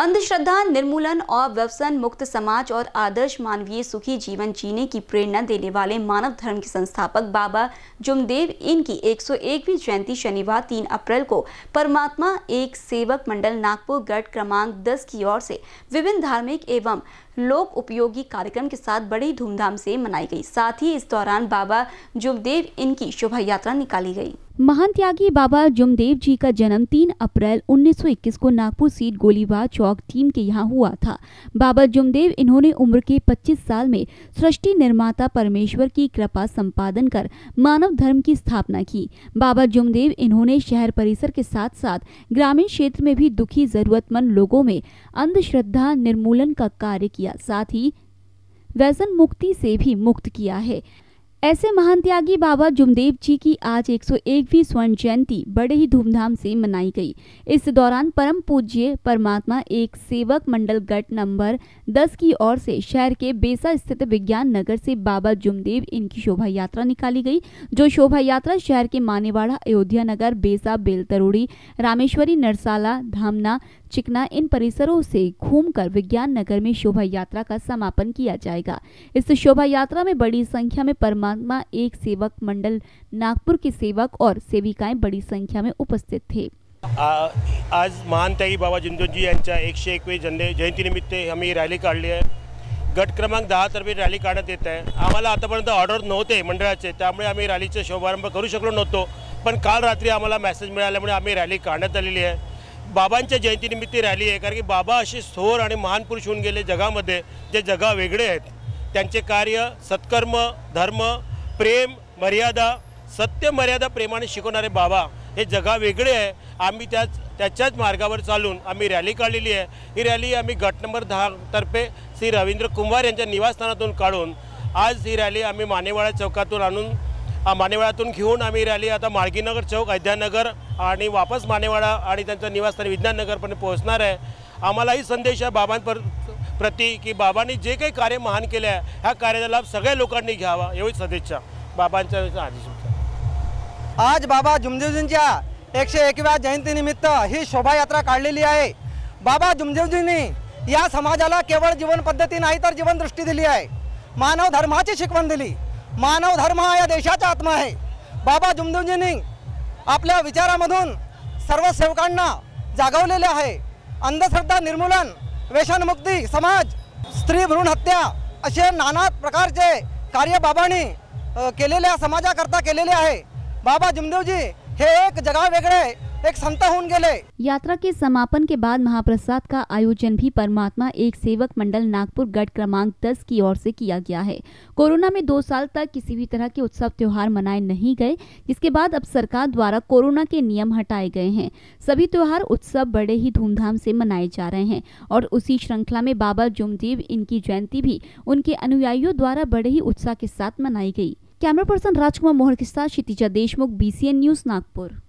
अंधश्रद्धा, निर्मूलन और व्यवसन मुक्त समाज और आदर्श मानवीय सुखी जीवन जीने की प्रेरणा देने वाले मानव धर्म के संस्थापक बाबा जुमदेव, इनकी 101वीं जयंती शनिवार 3 अप्रैल को परमात्मा एक सेवक मंडल नागपुर गढ़ क्रमांक 10 की ओर से विभिन्न धार्मिक एवं लोक उपयोगी कार्यक्रम के साथ बड़ी धूमधाम से मनाई गई। साथ ही इस दौरान बाबा जुमदेव इनकी शोभा यात्रा निकाली गई। महान त्यागी बाबा जुमदेव जी का जन्म 3 अप्रैल 1921 को नागपुर सीट गोलीबार चौक टीम के यहाँ हुआ था। बाबा जुमदेव इन्होंने उम्र के 25 साल में सृष्टि निर्माता परमेश्वर की कृपा संपादन कर मानव धर्म की स्थापना की। बाबा जुमदेव इन्होंने शहर परिसर के साथ साथ ग्रामीण क्षेत्र में भी दुखी, जरूरतमंद लोगों में अंधश्रद्धा निर्मूलन का कार्य किया, साथ ही व्यसन मुक्ति से भी मुक्त किया है। ऐसे महान त्यागी बाबा जुमदेव जी की आज 101वीं स्वर्ण जयंती बड़े ही धूमधाम से मनाई गई। इस दौरान परम पूज्य परमात्मा एक सेवक मंडल गट नंबर 10 की ओर से शहर के बेसा स्थित विज्ञान नगर से बाबा जुमदेव इनकी शोभा यात्रा निकाली गई, जो शोभा यात्रा शहर के मानेवाड़ा अयोध्या नगर बेसा बेलतरोड़ी, रामेश्वरी, नरसाला, धामना चिकना इन परिसरों से घूमकर विज्ञान नगर में शोभा यात्रा का समापन किया जाएगा। इस शोभा यात्रा में बड़ी संख्या में परमात्मा एक सेवक मंडल नागपुर के सेवक और सेविकाएँ बड़ी संख्या में उपस्थित थे। आ, आज महान त्यागी बाबा जिंदोजी यांच्या एकशे एकवी जन्य जयंतीनिमित्त आम्ही रॅली काढली आहे. गट क्रमांक दहा तर्फे रॅली काढण्यात येत आतापर्यंत ऑर्डर नव्हते मंडळाचे त्यामुळे आम्ही शुभारंभ करू शकलो नव्हतो. पण काल रात्री आम्हाला मेसेज मिळाल्यामुळे आम्ही रॅली काढण्यात बाबांच्या जयंतीनिमित्त रॅली आहे. कारण की बाबा असे थोर महान पुरुष होऊन गेले जगामध्ये. जे जगा वेगळे आहेत. त्यांचे कार्य सत्कर्म, धर्म, प्रेम, मर्यादा, सत्य, मर्यादा प्रेमाने शिकवणारे बाबा हे जगा वेगळे आहे. आम्ही त्याच, त्याच्याच मार्गावर चालून आम्ही रॅली काढलेली आहे. ही रॅली गट नंबर दहा तर्फे श्री रवींद्र कुंभार यांच्या निवासस्थानातून काढून आज ही रॅली आम्ही मानेवाडा चौकातून आणून मानेवाड्यातून घेऊन आम्ही रॅली आता माळगीनगर चौक अध्यानगर आणि वापस मानेवाडा आणि त्यांचं निवासस्थान विज्ञाननगरपर्यंत पोहोचणार आहे. आम्हालाही संदेश आहे बाबांपर प्रती की बाबांनी जे काही कार्य महान केले आहे, ह्या कार्याचा लाभ सगळ्या लोकांनी घ्यावा, एवढीच सदिच्छा. बाबांच्या आदेश आज बाबा जुमदेवजींच्या एकशे एकव्या जयंतीनिमित्त ही शोभायात्रा काढलेली आहे. बाबा जुमदेवजींनी या समाजाला केवळ जीवन पद्धती नाही तर जीवनदृष्टी दिली आहे. मानव धर्माची शिकवण दिली. मानव धर्म हा या देशाचा आत्मा आहे. बाबा जुमदेवजींनी आपल्या विचारामधून सर्व सेवकांना जागवलेले आहे. अंधश्रद्धा निर्मूलन व्यसनमुक्ती समाज स्त्री भ्रूण हत्या असे नाना प्रकारचे कार्य बाबांनी केलेल्या समाजाकरता केलेले आहे. बाबा जुमदेवजी हे एक जगा वेगळे एक संत होऊन गेले यात्रा के समापन के बाद महाप्रसाद का आयोजन भी परमात्मा एक सेवक मंडल नागपुर गढ़ क्रमांक 10 की ओर से किया गया है। कोरोना में दो साल तक किसी भी तरह के उत्सव त्योहार मनाए नहीं गए, जिसके बाद अब सरकार द्वारा कोरोना के नियम हटाए गए हैं। सभी त्योहार उत्सव बड़े ही धूमधाम से मनाए जा रहे हैं और उसी श्रृंखला में बाबा जुमदेव इनकी जयंती भी उनके अनुयायियों द्वारा बड़े ही उत्साह के साथ मनाई गई। कैमरा पर्सन राजकुमार मोहन के साथ क्षितिजा देशमुख बीसीएन न्यूज़ नागपुर।